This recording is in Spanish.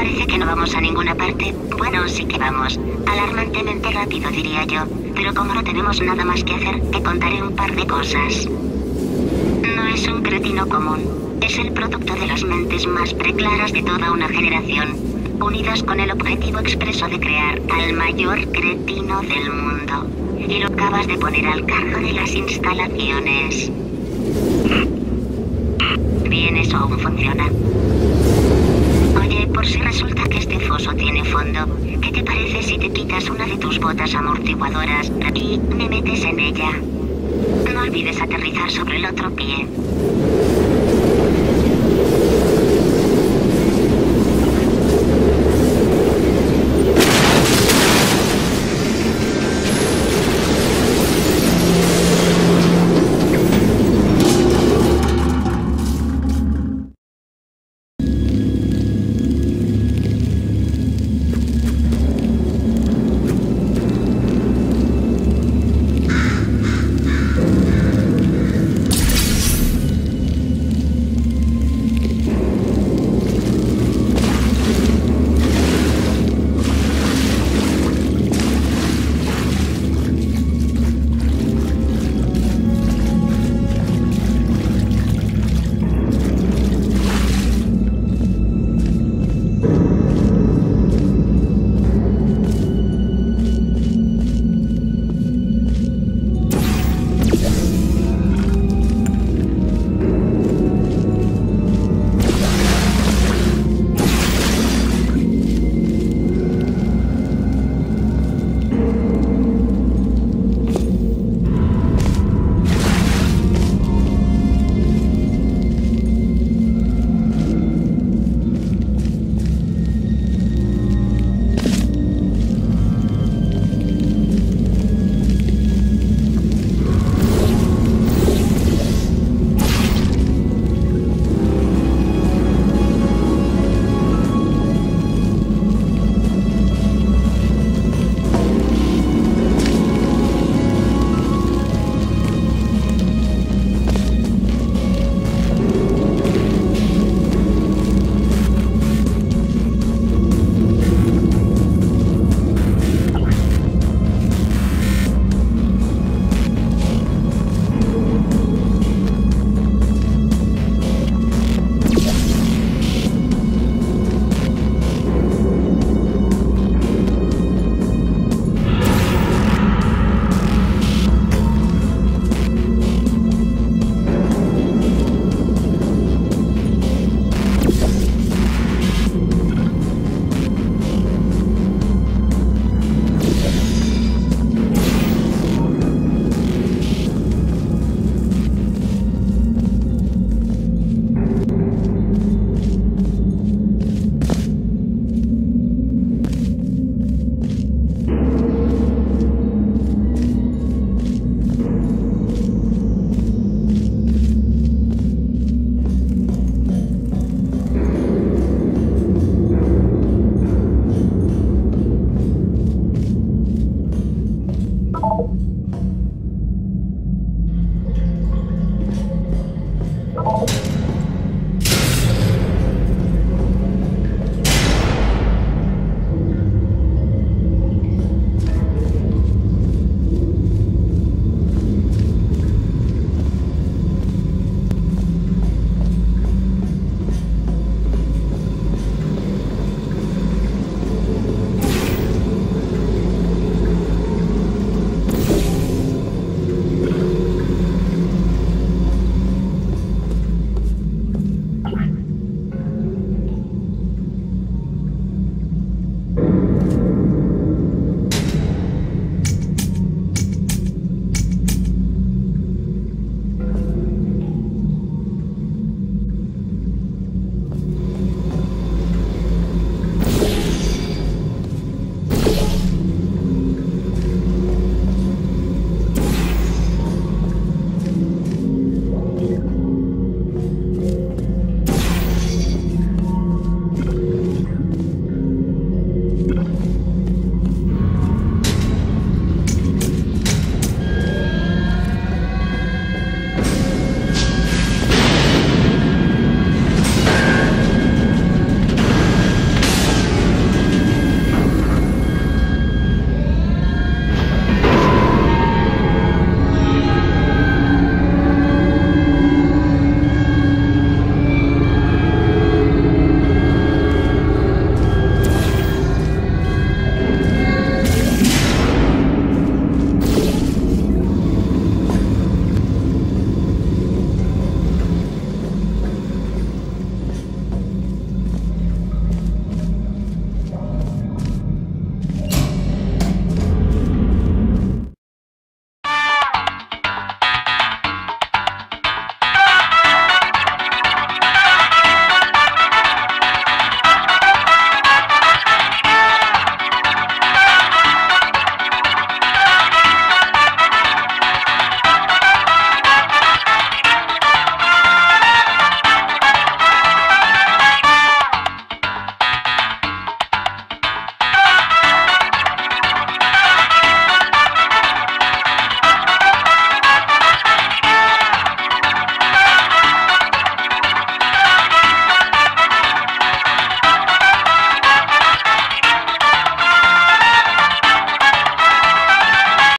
Parece que no vamos a ninguna parte. Bueno, sí que vamos. Alarmantemente rápido, diría yo. Pero como no tenemos nada más que hacer, te contaré un par de cosas. No es un cretino común. Es el producto de las mentes más preclaras de toda una generación, unidas con el objetivo expreso de crear al mayor cretino del mundo. Y lo acabas de poner al cargo de las instalaciones. Bien, eso aún funciona. Por si resulta que este foso tiene fondo, ¿qué te parece si te quitas una de tus botas amortiguadoras y me metes en ella? No olvides aterrizar sobre el otro pie.